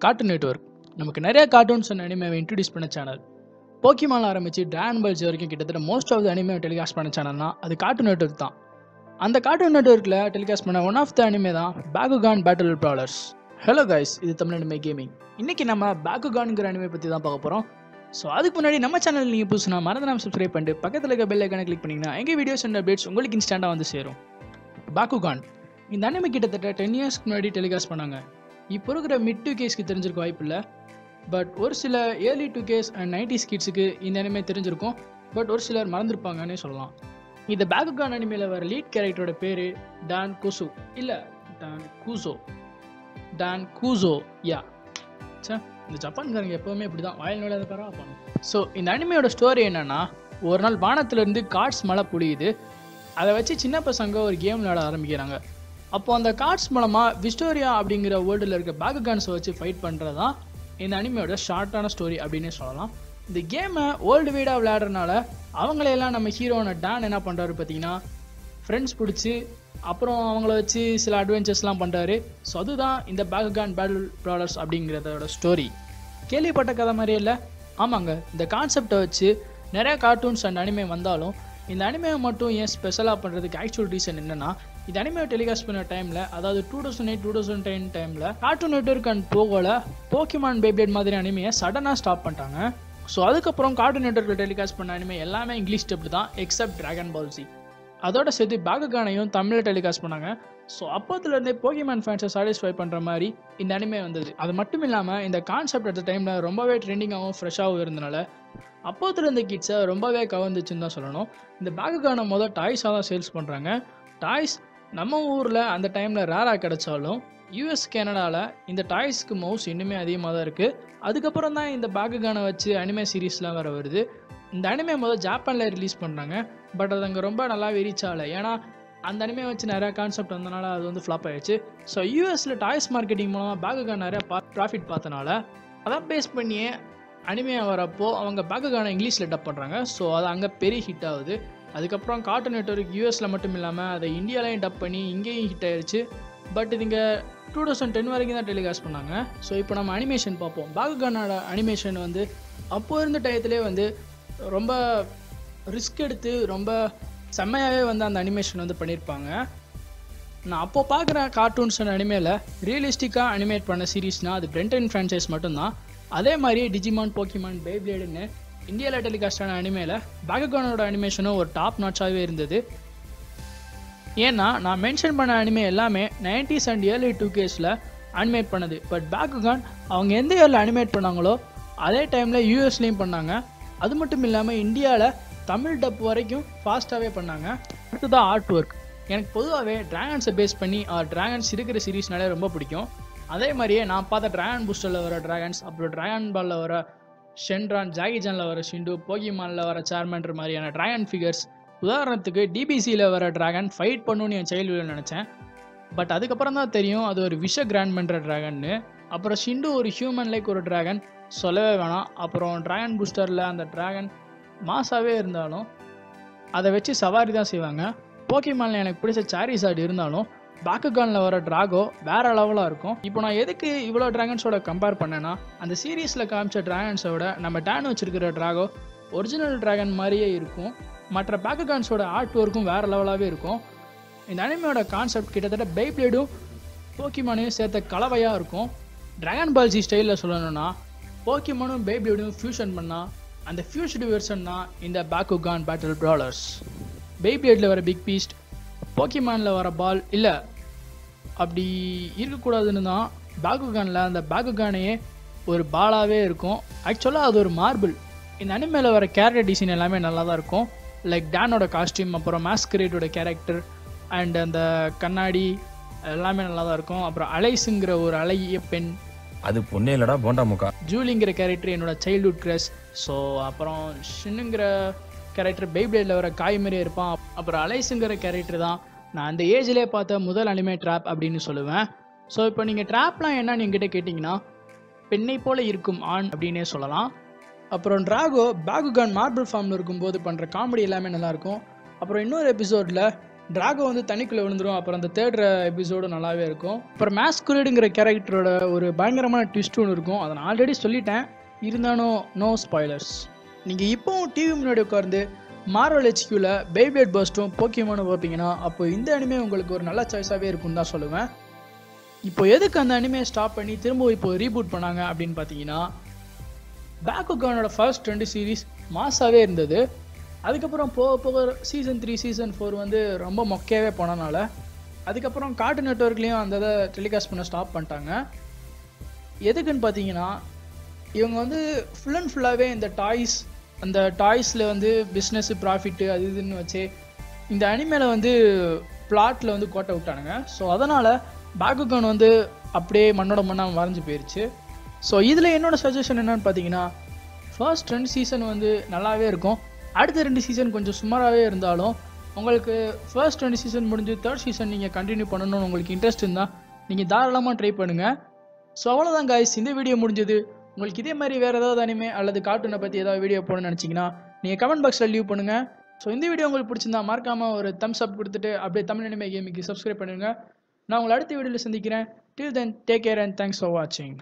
Cartoon network நமக்கு நிறைய cartoons and அனிமேவை இன்ட்ரடியூஸ் பண்ண சேனல் போக்கிமால் ஆரம்பிச்சு டிராகன் பால்ஸ் வரைக்கும் கிட்டத்தட்ட most of the anime telecast பண்ண சேனல்னா அது கார்ட்டூன் நெட்வொர்க் தான். அந்த கார்ட்டூன் நெட்வொர்க்கில் டெலிகாஸ்ட் பண்ண ஒன் ஆஃப் த அனிமே தான் Bakugan Battle Brawlers hello guys இது தமிழ் அனிமே கேமிங் இன்னைக்கு நம்ம பேகுகான்ங்கிற அனிமே பற்றி தான் பார்க்க போகிறோம் ஸோ அதுக்கு முன்னாடி நம்ம சேனல் நீங்கள் புதுசுனா மறந்து நம்ம சப்ஸ்கிரைப் பண்ணிட்டு பக்கத்தில் இருக்க பெல் ஐக்கானை கிளிக் பண்ணிங்கன்னா எங்கள் வீடியோஸ் அண்ட் அப்டேட்ஸ் உங்களுக்கு இன்ஸ்டண்ட்டாக வந்து சேரும். பாக்குகான் இந்த அனிமே கிட்டத்தட்ட டென் இயர்ஸ்க்கு முன்னாடி டெலிகாஸ்ட் பண்ணாங்க. இப்போ இருக்கிற மிட் டூ கேஸ்க்கு தெரிஞ்சிருக்க வாய்ப்பு இல்லை. பட் ஒரு சில early two Ks and ninety கிட்ஸுக்கு இந்த அனிமே தெரிஞ்சிருக்கும். பட் ஒரு சிலர் மறந்துருப்பாங்கன்னே சொல்லலாம். இந்த பேக்குகான் அனிமையில் வர லீட் கேரக்டரோட பேர் டான் குசு இல்லை டான் கூசோ டான் கூசோ யா சே இந்த ஜப்பான்காரங்க எப்போவுமே இப்படி தான் வாயில் நுழையாத பண்ணும் ஸோ இந்த அனிமையோட ஸ்டோரி என்னன்னா ஒரு நாள் வானத்துலேருந்து கார்ட்ஸ் மழை பொழியுது அதை வச்சு சின்ன பசங்க ஒரு கேம் விளையாட ஆரம்பிக்கிறாங்க. அப்போ அந்த கார்ட்ஸ் மூலமாக விஸ்டோரியா அப்படிங்கிற வேர்ல்டில் இருக்க பேக்குகான்ஸை வச்சு ஃபைட் பண்ணுறது தான் இந்த அனிமையோட ஷார்ட்டான ஸ்டோரி அப்படின்னே சொல்லலாம். இந்த கேமை வேர்ல்டு வைடாக விளையாடுறதுனால அவங்களையெல்லாம் நம்ம ஹீரோன டான் என்ன பண்ணுறாரு பார்த்தீங்கன்னா ஃப்ரெண்ட்ஸ் பிடிச்சி அப்புறம் அவங்கள வச்சு சில அட்வென்ச்சர்ஸ்லாம் பண்ணுறாரு ஸோ அதுதான் இந்த பேக்குகான் பேட்டில் ப்ராடர்ஸ் அப்படிங்கிறதோட ஸ்டோரி கேள்விப்பட்ட கதை மாதிரியே இல்லை. ஆமாங்க இந்த கான்செப்டை வச்சு நிறையா கார்ட்டூன்ஸ் அண்ட் அனிமே வந்தாலும் இந்த அனிமையை மட்டும் ஏன் ஸ்பெஷலாக பண்ணுறதுக்கு ஆக்சுவல் ரீசன் என்னன்னா இந்த அனிமையை டெலிகாஸ்ட் பண்ண டைமில் அதாவது two thousand eight two thousand ten டைமில் கார்ட்டூன் நெட்ஒர்க் அண்ட் போகோல போக்கிமான் பேப்ளேட் மாதிரி அனிமையை சடனாக ஸ்டாப் பண்ணிட்டாங்க. ஸோ அதுக்கப்புறம் கார்ட்டூன் நெட்ஒர்க்கில் டெலிகாஸ்ட் பண்ண அனிமே எல்லாமே இங்கிலீஷ் டெப்ட் தான் எக்ஸப்ட் ட்ராகன் பால்சி அதோட சேர்த்து பேகுகானையும் தமிழில் டெலிகாஸ்ட் பண்ணாங்க. ஸோ அப்போத்துலேருந்தே போகிமான் ஃபேன்ஸை சாட்டிஸ்ஃபை பண்ணுற மாதிரி இந்த அனிமே வந்தது. அது மட்டும் இல்லாமல் இந்த கான்செப்ட் அட் டைமில் ரொம்பவே ட்ரெண்டிங்காகவும் ஃப்ரெஷ்ஷாகவும் இருந்தனால அப்போத்துலேருந்து கிட்ஸை ரொம்பவே கவர்ந்துச்சுன்னு தான் சொல்லணும். இந்த பேக்குக்கான மொதல் டாய்ஸாக தான் சேல்ஸ் பண்ணுறாங்க டாய்ஸ் நம்ம ஊரில் அந்த டைமில் ரேராக கிடைச்சாலும் யூஎஸ் கனடாவில் இந்த டாய்ஸ்க்கு மவுஸ் இன்னுமே அதிகமாக தான் இருக்குது அதுக்கப்புறம் தான் இந்த பேகுகானை வச்சு அனிமே சீரீஸ்லாம் வர வருது. இந்த அனிமே முதல் ஜப்பானில் ரிலீஸ் பண்ணுறாங்க பட் அது அங்கே ரொம்ப நல்லாவே ரீச் ஆகலை. ஏன்னா அந்த அனிமே வச்சு நிறையா கான்செப்ட் வந்தனால அது வந்து ஃப்ளாப் ஆயிடுச்சு. ஸோ யூஎஸில் டாய்ஸ் மார்க்கெட்டிங் மூலமாக பேகுகான் நிறையா பா ப்ராஃபிட் பார்த்தனால அதான் பேஸ் பண்ணியே அனிமே வரப்போ அவங்க பேக்குக்கான இங்கிலீஷில் டப் பண்ணுறாங்க ஸோ அது அங்கே பெரிய ஹிட் ஆகுது. அதுக்கப்புறம் கார்ட்டூன் நெட்ஒர்க் யூஎஸில் மட்டும் இல்லாமல் அதை இந்தியாலையும் டப் பண்ணி இங்கேயும் ஹிட் ஆயிடுச்சு பட் இது இங்கே டூ தௌசண்ட் டென் வரைக்கும் தான் டெலிகாஸ்ட் பண்ணாங்க. ஸோ இப்போ நம்ம அனிமேஷன் பார்ப்போம். பாகுகானோட அனிமேஷன் வந்து அப்போ இருந்த டயத்துலேயே வந்து ரொம்ப ரிஸ்க் எடுத்து ரொம்ப செம்மையாகவே வந்து அந்த அனிமேஷன் வந்து பண்ணியிருப்பாங்க நான் அப்போ பார்க்குற கார்ட்டூன்ஸ் அண்ட் அனிமேல ரியலிஸ்டிக்காக அனிமேட் பண்ண சீரீஸ்னால் அது பிரெண்டன் ஃப்ரான்ச்சைஸ் மட்டும்தான். அதே மாதிரி டிஜிமான் போக்கிமான் பேப்ளேடுன்னு இந்தியாவில் டெலிகாஸ்டான அனிமேல பேக்ககானோட அனிமேஷனும் ஒரு டாப் நாட்சாகவே இருந்தது. ஏன்னா நான் மென்ஷன் பண்ண அனிமே எல்லாமே நைன்டிஸ் அண்ட் இயர்லி டூ கேஸில் அனிமேட் பண்ணது. பட் பேக்குகான் அவங்க எந்த இயரில் அனிமேட் பண்ணாங்களோ அதே டைமில் யூஎஸ்லேயும் பண்ணாங்க. அது மட்டும் இல்லாமல் இந்தியாவில் தமிழ் டப் வரைக்கும் ஃபாஸ்ட்டாகவே பண்ணாங்க. அடுத்ததான் ஆர்ட் ஒர்க் எனக்கு பொதுவாகவே ட்ராகன்ஸை பேஸ் பண்ணி ட்ராகன்ஸ் இருக்கிற சீரீஸ்னாலே ரொம்ப பிடிக்கும். அதே மாதிரியே நான் பார்த்த ட்ராகன் பூஸ்டரில் வர ட்ராகன்ஸ் அப்புறம் ட்ராகன் பாலில் வர ஷென்ரான் ஜாகி ஜானில் வர ஷிண்டு போகிமானில் வர சேர்மன்ற மாதிரியான ட்ராகன் ஃபிகர்ஸ் உதாரணத்துக்கு டிபிசியில் வர ட்ராகன் ஃபைட் பண்ணுன்னு என் சைல்டுஹுட்டில் நினச்சேன். பட் அதுக்கப்புறம் தான் தெரியும் அது ஒரு விஷ கிராண்ட் பண்ணுற ட்ராகன்னு அப்புறம் ஷிண்டு ஒரு ஹியூமன் லைக் ஒரு ட்ராகன் சொல்லவே வேணாம். அப்புறம் ட்ராகன் பூஸ்டரில் அந்த ட்ராகன் மாசாவே இருந்தாலும் அதை வச்சு சவாரி தான் செய்வாங்க. போக்கிமானில் எனக்கு பிடிச்ச சாரிசாட் இருந்தாலும் பேக்குகானில் வர ட்ராகோ வேற லெவலாக இருக்கும். இப்போ நான் எதுக்கு இவ்வளோ ட்ராகன்ஸோட கம்பேர் பண்ணேன்னா அந்த சீரீஸில் காமிச்ச ட்ராகன்ஸோட நம்ம டேன் வச்சிருக்கிற ட்ராகோ ஒரிஜினல் ட்ராகன் மாதிரியே இருக்கும். மற்ற பேக்குகான்ஸோட ஆர்ட் ஒர்க்கும் வேறு லெவலாகவே இருக்கும். இந்த அனிமையோட கான்செப்ட் கிட்டத்தட்ட பைப்ளேடும் போக்கிமானையும் சேர்த்த கலவையாக இருக்கும். ட்ராகன் பால்ஜி ஸ்டைலில் சொல்லணும்னா போக்கிமானும் பைப்ளேடும் ஃபியூஷன் பண்ணால் அந்த ஃபியூஸ்டு வெர்ஷன் தான் இந்த பேக்குகான் பேட்டில் ப்ராலர்ஸ் பைப்ளேட்டில் வர பிக் பீஸ்ட் போக்கிமானில் வர பால் இல்லை அப்படி இருக்கக்கூடாதுன்னு தான் பேக்குகானில் அந்த பேக்குகானையே ஒரு பாலாகவே இருக்கும். ஆக்சுவலாக அது ஒரு மார்பிள் இந்த அனிமேல வர கேரக்டர் டிசைன் எல்லாமே நல்லா தான் இருக்கும். லைக் டேனோட காஸ்டியூம் அப்புறம் மாஸ்கரேட்டோட கேரக்டர் அண்ட் அந்த கண்ணாடி எல்லாமே நல்லா தான் இருக்கும். அப்புறம் அலைஸுங்கிற ஒரு அழகிய பெண் அது பொண்ணே இல்லடா போண்டா முக்கா. ஜூலிங்கிற கேரக்டர் என்னோட சைல்ட்ஹுட் க்ரஷ் ஸோ அப்புறம் ஷின்னுங்கிற கேரக்டர் பைப்ளேடில் வர காய் மாதிரியே இருப்பான். அப்புறம் அலைஸுங்கிற கேரக்டர் தான். நான் அந்த ஏஜ்லேயே பார்த்த முதல் அனிமே ட்ராப் அப்படின்னு சொல்லுவேன். ஸோ இப்போ நீங்கள் ட்ராப்லாம் என்னன்னு என்கிட்ட கேட்டிங்கன்னா பெண்ணை போல இருக்கும் ஆண் அப்படின்னே சொல்லலாம். அப்புறம் ட்ராகோ பேகுகான் மார்பிள் ஃபார்மில் இருக்கும்போது பண்ணுற காமெடி எல்லாமே நல்லாயிருக்கும் அப்புறம் இன்னொரு எபிசோடில் டிராகோ வந்து தண்ணிக்குள்ளே விழுந்துரும். அப்புறம் அந்த தேர்ட் எபிசோடு நல்லாவே இருக்கும். அப்புறம் மேஸ்குரேடுங்கிற கேரக்டரோட ஒரு பயங்கரமான ட்விஸ்ட் ஒன்று இருக்கும். அதை நான் ஆல்ரெடி சொல்லிட்டேன். இருந்தாலும் நோ ஸ்பாய்லர்ஸ் நீங்கள் இப்போவும் டிவி முன்னாடி உட்கார்ந்து மார்வல் ஹெச்கியூவில் பேபியட் பஸ்ட்டும் போக்கியமானும் பார்ப்பீங்கன்னா அப்போ இந்த அனிமே உங்களுக்கு ஒரு நல்ல சாய்ஸாகவே இருக்கும்னு தான் சொல்லுவேன். இப்போ எதுக்கு அந்த அனிமே ஸ்டாப் பண்ணி திரும்ப இப்போ ரீபூட் பண்ணாங்க அப்படின்னு பார்த்தீங்கன்னா பேக்குகானோட ஃபர்ஸ்ட் ரெண்டு சீரீஸ் மாஸாகவே இருந்தது. அதுக்கப்புறம் போக போக சீசன் த்ரீ சீசன் ஃபோர் வந்து ரொம்ப மொக்கையாகவே போனனால அதுக்கப்புறம் கார்டு நெட்ஒர்க்லேயும் அந்த இதை டெலிகாஸ்ட் பண்ண ஸ்டாப் பண்ணிட்டாங்க. எதுக்குன்னு பார்த்தீங்கன்னா இவங்க வந்து ஃபுல் அண்ட் ஃபுல்லாகவே இந்த டாய்ஸ் அந்த டாய்ஸில் வந்து பிஸ்னஸ் ப்ராஃபிட்டு அது இதுன்னு வச்சு இந்த அனிமேல வந்து பிளாட்டில் வந்து கோட்டை விட்டானுங்க. ஸோ அதனால் பேக்குகான் வந்து அப்படியே மண்ணோட மண்ணாக மறைஞ்சு போயிடுச்சு ஸோ இதில் என்னோடய சஜஷன் என்னன்னு பார்த்தீங்கன்னா ஃபர்ஸ்ட் ரெண்டு சீசன் வந்து நல்லாவே இருக்கும். அடுத்த ரெண்டு சீசன் கொஞ்சம் சுமாராகவே இருந்தாலும் உங்களுக்கு ஃபர்ஸ்ட் ரெண்டு சீசன் முடிஞ்சு தேர்ட் சீசன் நீங்கள் கண்டினியூ பண்ணணும்னு உங்களுக்கு இன்ட்ரெஸ்ட் இருந்தால் நீங்கள் தாராளமாக ட்ரை பண்ணுங்கள் ஸோ அவ்வளோதான் காய்ஸ் இந்த வீடியோ முடிஞ்சது. உங்களுக்கு இதே மாதிரி வேறு ஏதாவது அனிமே அல்லது கார்ட்டூனை பற்றி ஏதாவது வீடியோ போடணும்னு நினச்சிங்கன்னா நீங்கள் கமெண்ட் பாக்ஸில் லீவ் பண்ணுங்கள் ஸோ இந்த வீடியோ உங்களுக்கு பிடிச்சிருந்தா மறக்காமல் ஒரு தம்ஸ் அப் கொடுத்துட்டு அப்படியே தமிழ் அனிமே கேமிக்கு சப்ஸ்கிரைப் பண்ணுங்கள் நான் உங்களை அடுத்த வீடியோவில் சந்திக்கிறேன். Till then take care and thanks for வாட்சிங்